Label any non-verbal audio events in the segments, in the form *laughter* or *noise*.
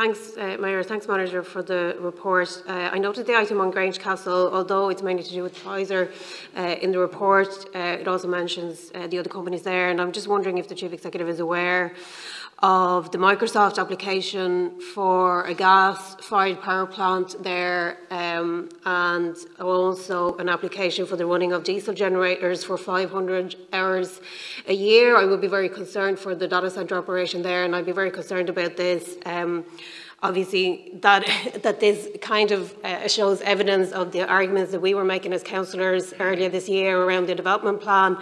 thanks, uh, Mayor. Thanks, Manager, for the report. Uh, I noted the item on Grange Castle, although it's mainly to do with Pfizer uh, in the report, uh, it also mentions uh, the other companies there, and I'm just wondering if the Chief Executive is aware of the Microsoft application for a gas-fired power plant there um, and also an application for the running of diesel generators for 500 hours a year. I would be very concerned for the data centre operation there and I'd be very concerned about this. Um, obviously that *laughs* that this kind of uh, shows evidence of the arguments that we were making as councillors earlier this year around the development plan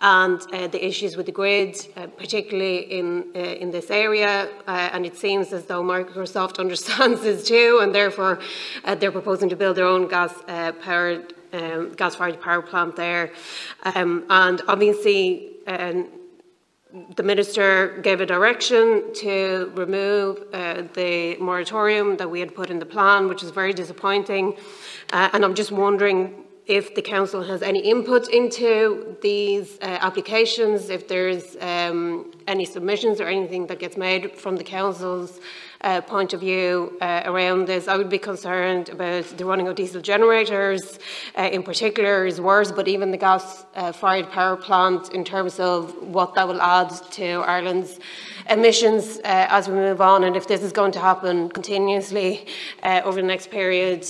and uh, the issues with the grid, uh, particularly in, uh, in this area. Uh, and it seems as though Microsoft *laughs* understands this too, and therefore uh, they're proposing to build their own gas-powered um, gas-fired power plant there. Um, and obviously, um, the Minister gave a direction to remove uh, the moratorium that we had put in the plan, which is very disappointing. Uh, and I'm just wondering if the council has any input into these uh, applications, if there's um, any submissions or anything that gets made from the council's uh, point of view uh, around this. I would be concerned about the running of diesel generators uh, in particular is worse, but even the gas-fired uh, power plant in terms of what that will add to Ireland's emissions uh, as we move on. And if this is going to happen continuously uh, over the next period,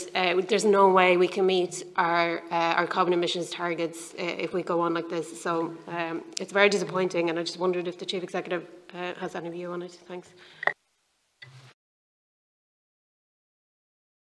there's no way we can meet our, our carbon emissions targets if we go on like this. So um, it's very disappointing, and I just wondered if the Chief Executive has any view on it. Thanks.